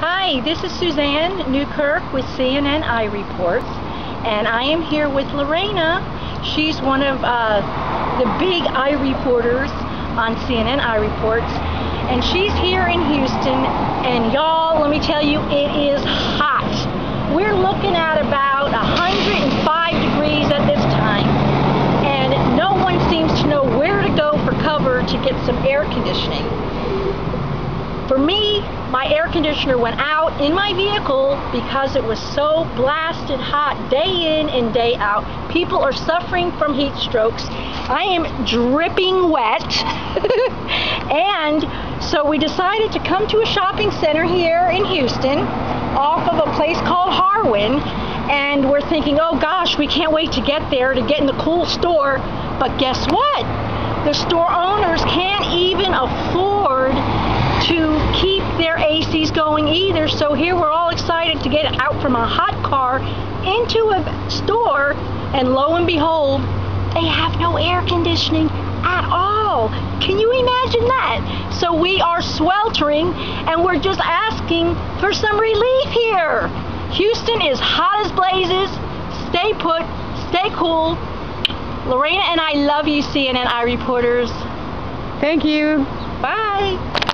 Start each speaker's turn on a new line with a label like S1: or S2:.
S1: Hi, this is Suzanne Newkirk with CNN iReports, and I am here with Lorena. She's one of uh, the big iReporters on CNN iReports, and she's here in Houston, and y'all, let me tell you, it is hot. We're looking at about 105 degrees at this time, and no one seems to know where to go for cover to get some air conditioning. For me, my air conditioner went out in my vehicle because it was so blasted hot day in and day out. People are suffering from heat strokes. I am dripping wet. and so we decided to come to a shopping center here in Houston off of a place called Harwin. And we're thinking, oh gosh, we can't wait to get there to get in the cool store. But guess what? The store owners can't even afford So here we're all excited to get out from a hot car into a store, and lo and behold, they have no air conditioning at all. Can you imagine that? So we are sweltering and we're just asking for some relief here. Houston is hot as blazes. Stay put, stay cool. Lorena and I love you, CNN iReporters.
S2: Thank you.
S1: Bye.